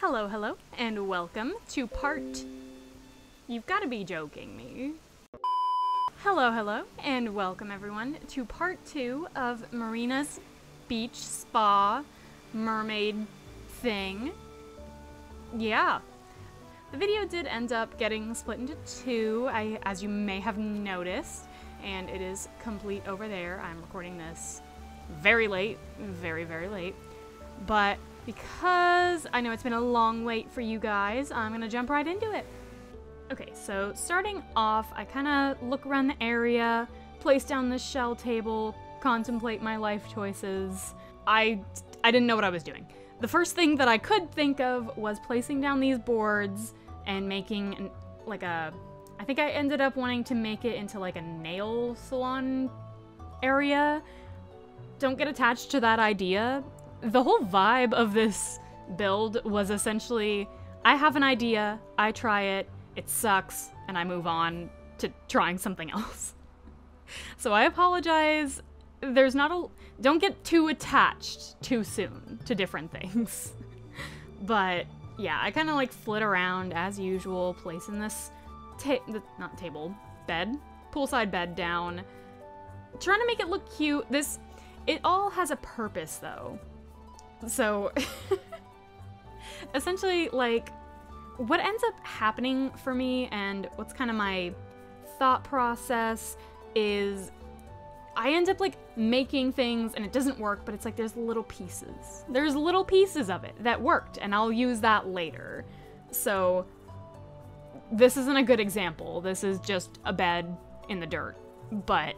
Hello, hello, and welcome to part. You've got to be joking me. Hello, hello, and welcome everyone to part two of Marina's beach spa mermaid thing. Yeah. The video did end up getting split into two, I, as you may have noticed, and it is complete over there. I'm recording this very late, very, very late. But because I know it's been a long wait for you guys, I'm gonna jump right into it. Okay, so starting off, I kind of look around the area, place down this shell table, contemplate my life choices. I, I didn't know what I was doing. The first thing that I could think of was placing down these boards and making an, like a. I think I ended up wanting to make it into like a nail salon area. Don't get attached to that idea the whole vibe of this build was essentially I have an idea, I try it, it sucks, and I move on to trying something else. so I apologize. There's not a. Don't get too attached too soon to different things. but yeah, I kind of like flit around as usual, placing this ta- not table, bed, poolside bed down, trying to make it look cute. This it all has a purpose though. So, essentially, like, what ends up happening for me and what's kind of my thought process is I end up like making things and it doesn't work, but it's like there's little pieces. There's little pieces of it that worked, and I'll use that later. So, this isn't a good example. This is just a bed in the dirt. But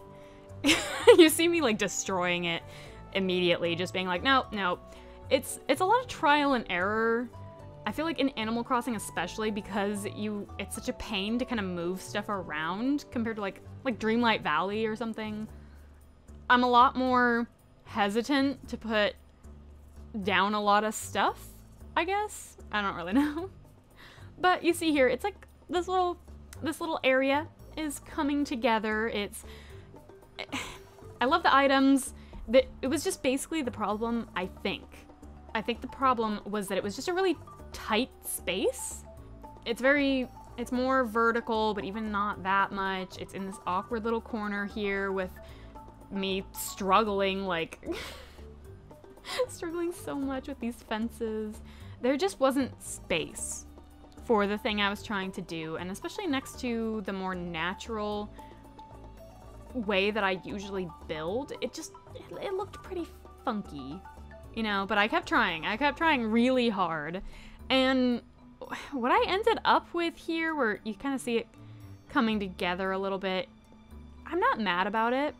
you see me like destroying it immediately, just being like, no, no, it's it's a lot of trial and error. I feel like in Animal Crossing especially because you it's such a pain to kind of move stuff around compared to like like Dreamlight Valley or something. I'm a lot more hesitant to put down a lot of stuff, I guess. I don't really know. But you see here, it's like this little this little area is coming together. It's I love the items. That it was just basically the problem, I think, I think the problem was that it was just a really tight space. It's very, it's more vertical, but even not that much. It's in this awkward little corner here with me struggling, like, struggling so much with these fences. There just wasn't space for the thing I was trying to do, and especially next to the more natural way that I usually build, it just, it, it looked pretty funky you know, but I kept trying. I kept trying really hard. And what I ended up with here, where you kind of see it coming together a little bit, I'm not mad about it.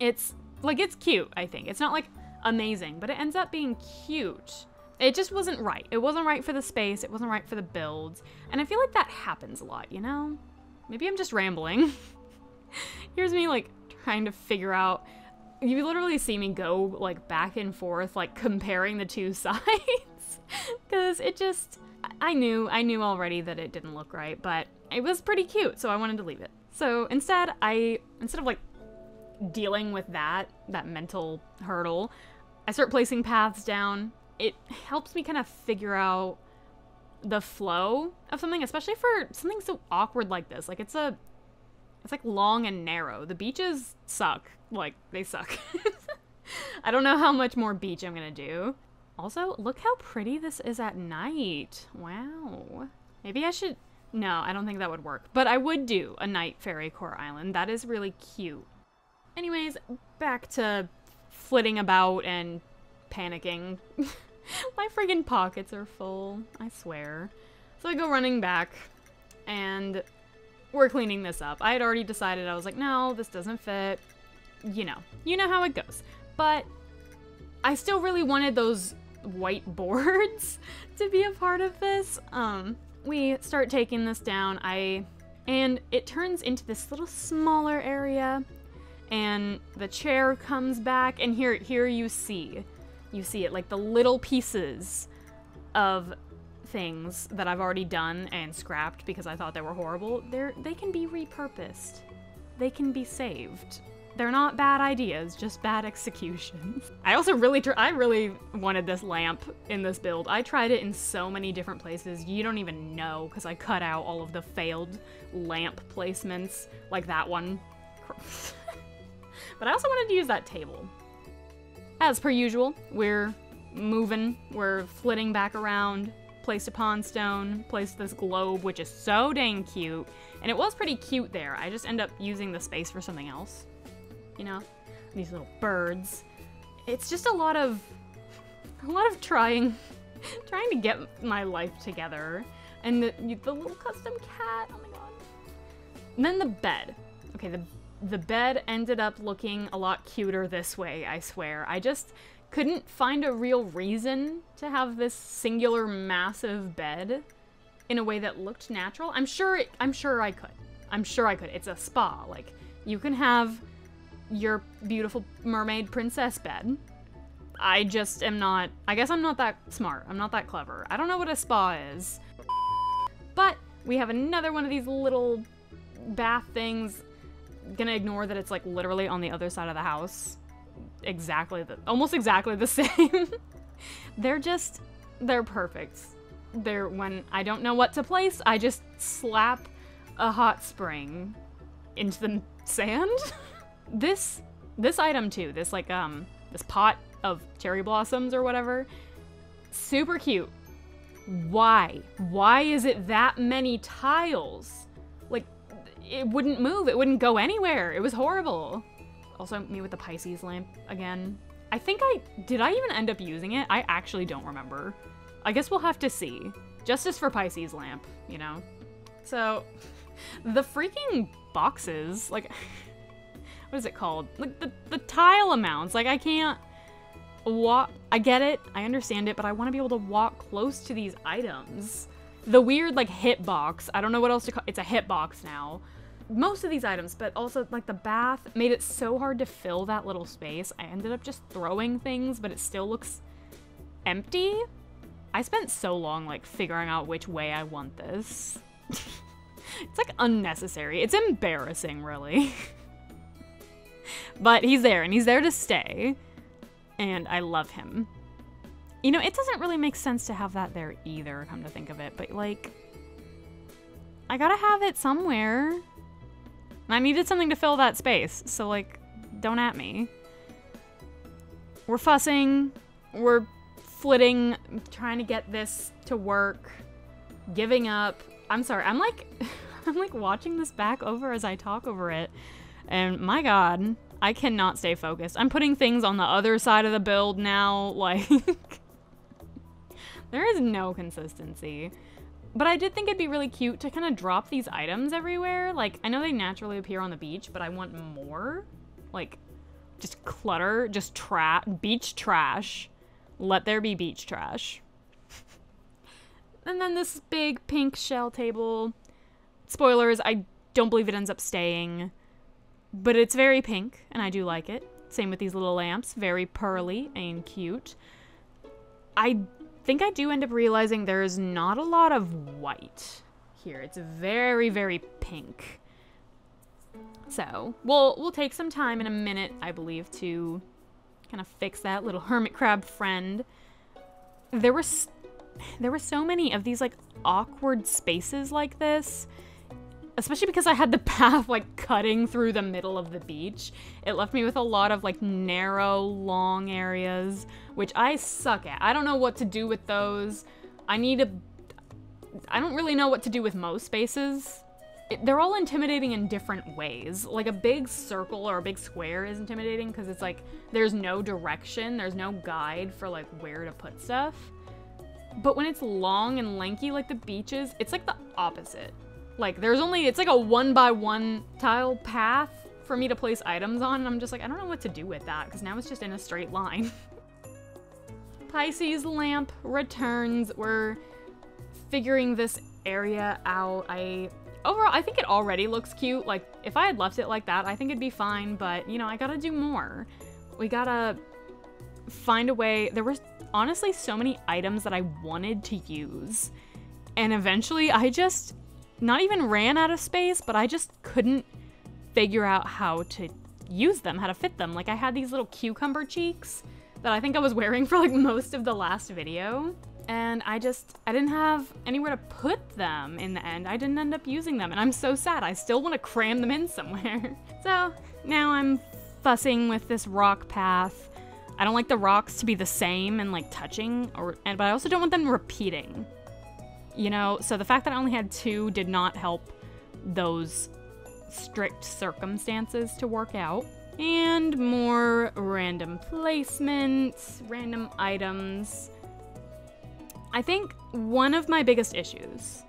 It's, like, it's cute, I think. It's not, like, amazing, but it ends up being cute. It just wasn't right. It wasn't right for the space, it wasn't right for the builds, and I feel like that happens a lot, you know? Maybe I'm just rambling. Here's me, like, trying to figure out you literally see me go like back and forth, like comparing the two sides. Because it just, I knew, I knew already that it didn't look right, but it was pretty cute, so I wanted to leave it. So instead, I, instead of like dealing with that, that mental hurdle, I start placing paths down. It helps me kind of figure out the flow of something, especially for something so awkward like this. Like it's a it's like long and narrow. The beaches suck. Like, they suck. I don't know how much more beach I'm gonna do. Also, look how pretty this is at night. Wow. Maybe I should... No, I don't think that would work. But I would do a night fairy core island. That is really cute. Anyways, back to flitting about and panicking. My friggin' pockets are full. I swear. So I go running back, and we're cleaning this up. I had already decided, I was like, no, this doesn't fit. You know, you know how it goes. But I still really wanted those white boards to be a part of this. Um, we start taking this down. I and it turns into this little smaller area and the chair comes back and here here you see you see it like the little pieces of things that I've already done and scrapped because I thought they were horrible, they're, they can be repurposed. They can be saved. They're not bad ideas, just bad execution. I also really, I really wanted this lamp in this build. I tried it in so many different places. You don't even know because I cut out all of the failed lamp placements, like that one. but I also wanted to use that table. As per usual, we're moving, we're flitting back around, placed a pond stone, placed this globe, which is so dang cute. And it was pretty cute there. I just end up using the space for something else. You know? These little birds. It's just a lot of a lot of trying trying to get my life together. And the, the little custom cat, oh my god. And then the bed. Okay, the the bed ended up looking a lot cuter this way, I swear. I just couldn't find a real reason to have this singular massive bed in a way that looked natural. I'm sure it, I'm sure I could. I'm sure I could. It's a spa. Like you can have your beautiful mermaid princess bed. I just am not I guess I'm not that smart. I'm not that clever. I don't know what a spa is. But we have another one of these little bath things. Gonna ignore that it's like literally on the other side of the house exactly the almost exactly the same. they're just they're perfect. They're when I don't know what to place, I just slap a hot spring into the sand. this this item too, this like um this pot of cherry blossoms or whatever, super cute. Why? Why is it that many tiles? Like it wouldn't move, it wouldn't go anywhere. It was horrible. Also, me with the Pisces lamp again. I think I... Did I even end up using it? I actually don't remember. I guess we'll have to see. Justice for Pisces lamp, you know? So, the freaking boxes, like... what is it called? Like, the, the tile amounts. Like, I can't walk... I get it. I understand it. But I want to be able to walk close to these items. The weird, like, hitbox. I don't know what else to call... It's a hitbox now most of these items, but also like the bath made it so hard to fill that little space. I ended up just throwing things, but it still looks empty. I spent so long like figuring out which way I want this. it's like unnecessary. It's embarrassing, really. but he's there and he's there to stay. And I love him. You know, it doesn't really make sense to have that there either, come to think of it, but like, I gotta have it somewhere. I needed something to fill that space, so like, don't at me. We're fussing, we're flitting, trying to get this to work, giving up. I'm sorry, I'm like, I'm like watching this back over as I talk over it, and my god, I cannot stay focused. I'm putting things on the other side of the build now, like, there is no consistency. But I did think it'd be really cute to kind of drop these items everywhere. Like, I know they naturally appear on the beach, but I want more. Like, just clutter, just trash, beach trash. Let there be beach trash. and then this big pink shell table. Spoilers, I don't believe it ends up staying. But it's very pink, and I do like it. Same with these little lamps. Very pearly and cute. I think I do end up realizing there's not a lot of white here. It's very, very pink. So, we'll, we'll take some time in a minute, I believe, to kind of fix that little hermit crab friend. There were, there were so many of these, like, awkward spaces like this especially because I had the path like cutting through the middle of the beach. It left me with a lot of like narrow, long areas, which I suck at. I don't know what to do with those. I need a... I don't really know what to do with most spaces. It, they're all intimidating in different ways. Like a big circle or a big square is intimidating because it's like there's no direction, there's no guide for like where to put stuff. But when it's long and lanky like the beaches, it's like the opposite. Like, there's only, it's like a one by one tile path for me to place items on, and I'm just like, I don't know what to do with that, because now it's just in a straight line. Pisces lamp returns. We're figuring this area out. I, overall, I think it already looks cute. Like, if I had left it like that, I think it'd be fine, but, you know, I gotta do more. We gotta find a way. There were honestly so many items that I wanted to use. And eventually I just not even ran out of space, but I just couldn't figure out how to use them, how to fit them. Like I had these little cucumber cheeks that I think I was wearing for like most of the last video. And I just, I didn't have anywhere to put them in the end. I didn't end up using them and I'm so sad. I still want to cram them in somewhere. So now I'm fussing with this rock path. I don't like the rocks to be the same and like touching or, and, but I also don't want them repeating. You know, so the fact that I only had two did not help those strict circumstances to work out. And more random placements, random items. I think one of my biggest issues,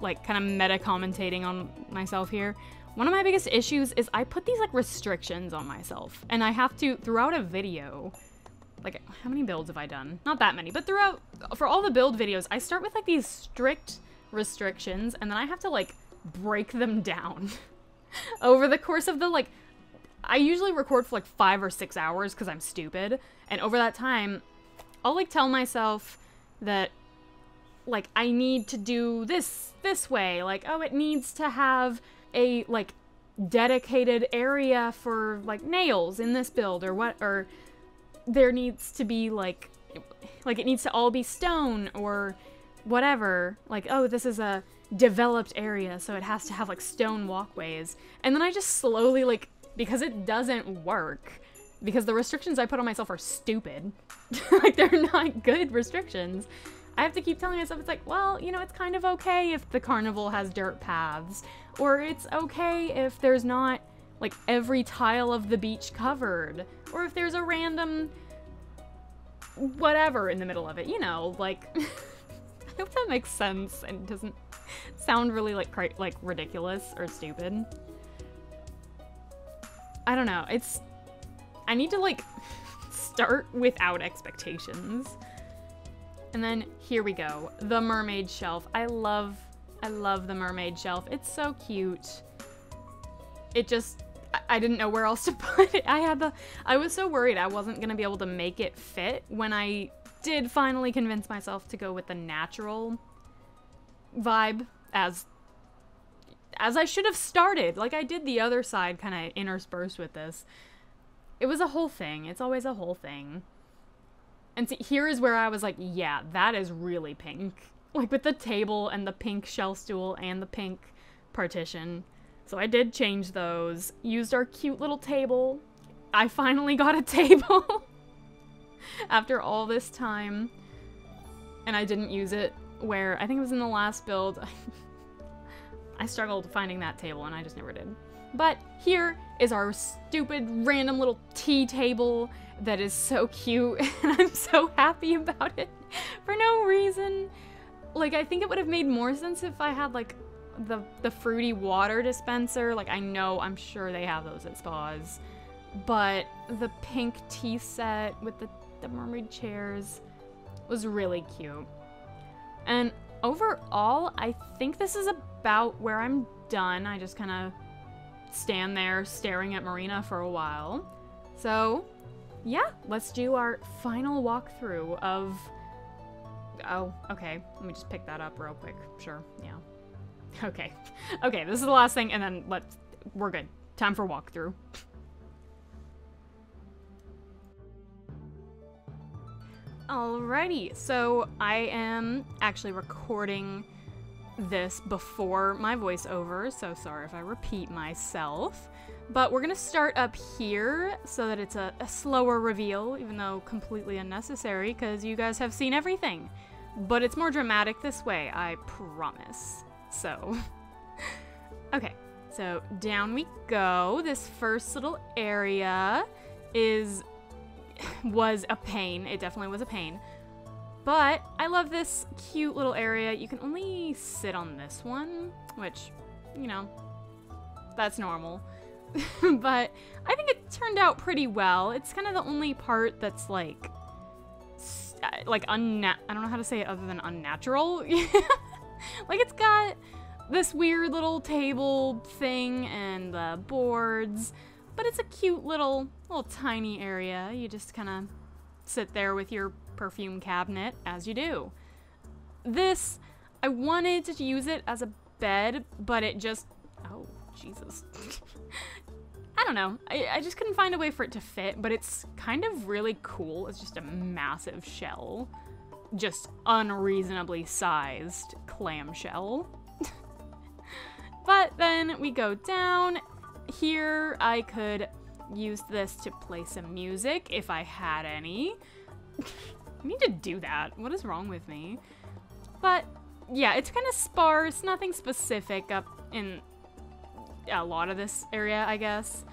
like kind of meta commentating on myself here, one of my biggest issues is I put these like restrictions on myself and I have to, throughout a video, like how many builds have I done? Not that many, but throughout, for all the build videos, I start with like these strict restrictions and then I have to like break them down over the course of the like, I usually record for like five or six hours because I'm stupid. And over that time, I'll like tell myself that like I need to do this this way. Like, oh, it needs to have a like dedicated area for like nails in this build or what or there needs to be like like it needs to all be stone or whatever. Like oh this is a developed area so it has to have like stone walkways. And then i just slowly like because it doesn't work because the restrictions i put on myself are stupid like they're not good restrictions I have to keep telling myself, it's like, well, you know, it's kind of okay if the carnival has dirt paths, or it's okay if there's not, like, every tile of the beach covered, or if there's a random whatever in the middle of it, you know, like, I hope that makes sense and doesn't sound really, like, like ridiculous or stupid. I don't know, it's, I need to, like, start without expectations. And then here we go, the mermaid shelf. I love, I love the mermaid shelf. It's so cute. It just, I didn't know where else to put it. I had the, I was so worried I wasn't gonna be able to make it fit when I did finally convince myself to go with the natural vibe as as I should have started. Like I did the other side kind of interspersed with this. It was a whole thing. It's always a whole thing. And see, here is where I was like, yeah, that is really pink. Like with the table and the pink shell stool and the pink partition. So I did change those. Used our cute little table. I finally got a table after all this time. And I didn't use it where I think it was in the last build. I struggled finding that table and I just never did. But here is our stupid random little tea table that is so cute and I'm so happy about it for no reason. Like I think it would have made more sense if I had like the the fruity water dispenser. Like I know I'm sure they have those at spas. But the pink tea set with the, the mermaid chairs was really cute. And overall, I think this is about where I'm done. I just kind of stand there staring at Marina for a while. So, yeah, let's do our final walkthrough of... Oh, okay. Let me just pick that up real quick. Sure, yeah. Okay. Okay, this is the last thing, and then let's... We're good. Time for walkthrough. Alrighty, so I am actually recording this before my voiceover, so sorry if I repeat myself. But we're gonna start up here so that it's a, a slower reveal, even though completely unnecessary, because you guys have seen everything. But it's more dramatic this way, I promise. So, okay, so down we go. This first little area is was a pain. It definitely was a pain. But I love this cute little area. You can only sit on this one, which, you know, that's normal. but I think it turned out pretty well. It's kind of the only part that's like, uh, like unna- I don't know how to say it other than unnatural. like it's got this weird little table thing and the boards, but it's a cute little, little tiny area. You just kind of sit there with your perfume cabinet, as you do. This, I wanted to use it as a bed, but it just, oh, Jesus. I don't know. I, I just couldn't find a way for it to fit, but it's kind of really cool. It's just a massive shell. Just unreasonably sized clamshell. but then we go down. Here I could use this to play some music if I had any. I need to do that. What is wrong with me? But yeah, it's kind of sparse, nothing specific up in a lot of this area, I guess.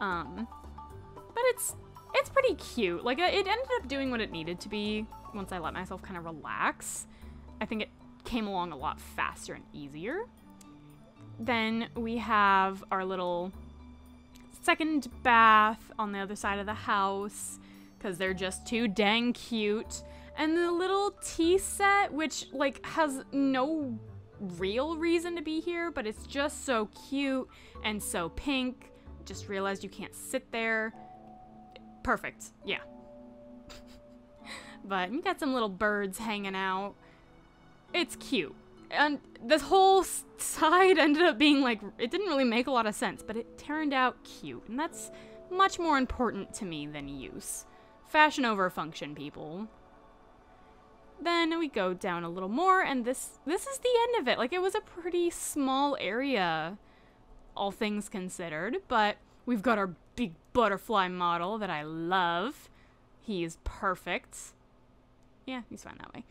Um, but it's it's pretty cute. Like it ended up doing what it needed to be once I let myself kind of relax. I think it came along a lot faster and easier. Then we have our little second bath on the other side of the house because they're just too dang cute. And the little tea set, which like has no real reason to be here, but it's just so cute and so pink. Just realized you can't sit there. Perfect. Yeah. But you got some little birds hanging out. It's cute. And this whole side ended up being like, it didn't really make a lot of sense, but it turned out cute. And that's much more important to me than use. Fashion over function, people. Then we go down a little more, and this this is the end of it. Like, it was a pretty small area, all things considered, but we've got our big butterfly model that I love. He is perfect. Yeah, he's fine that way.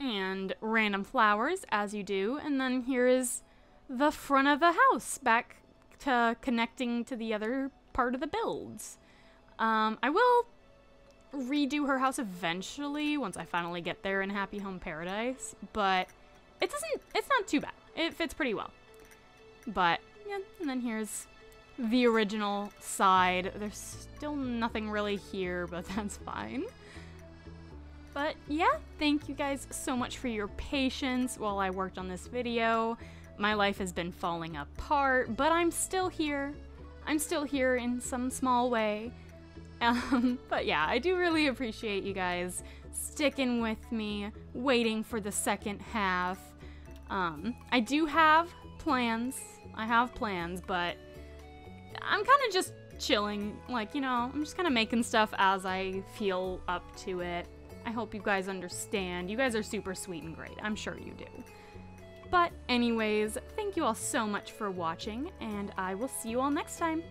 And random flowers, as you do, and then here is the front of the house, back to connecting to the other part of the builds. Um, I will redo her house eventually once I finally get there in Happy Home Paradise, but it doesn't, it's not too bad. It fits pretty well. But, yeah, and then here's the original side. There's still nothing really here, but that's fine. But yeah, thank you guys so much for your patience while I worked on this video. My life has been falling apart, but I'm still here. I'm still here in some small way. Um, but yeah, I do really appreciate you guys sticking with me, waiting for the second half. Um, I do have plans. I have plans, but I'm kind of just chilling. Like, you know, I'm just kind of making stuff as I feel up to it. I hope you guys understand. You guys are super sweet and great. I'm sure you do. But anyways, thank you all so much for watching, and I will see you all next time.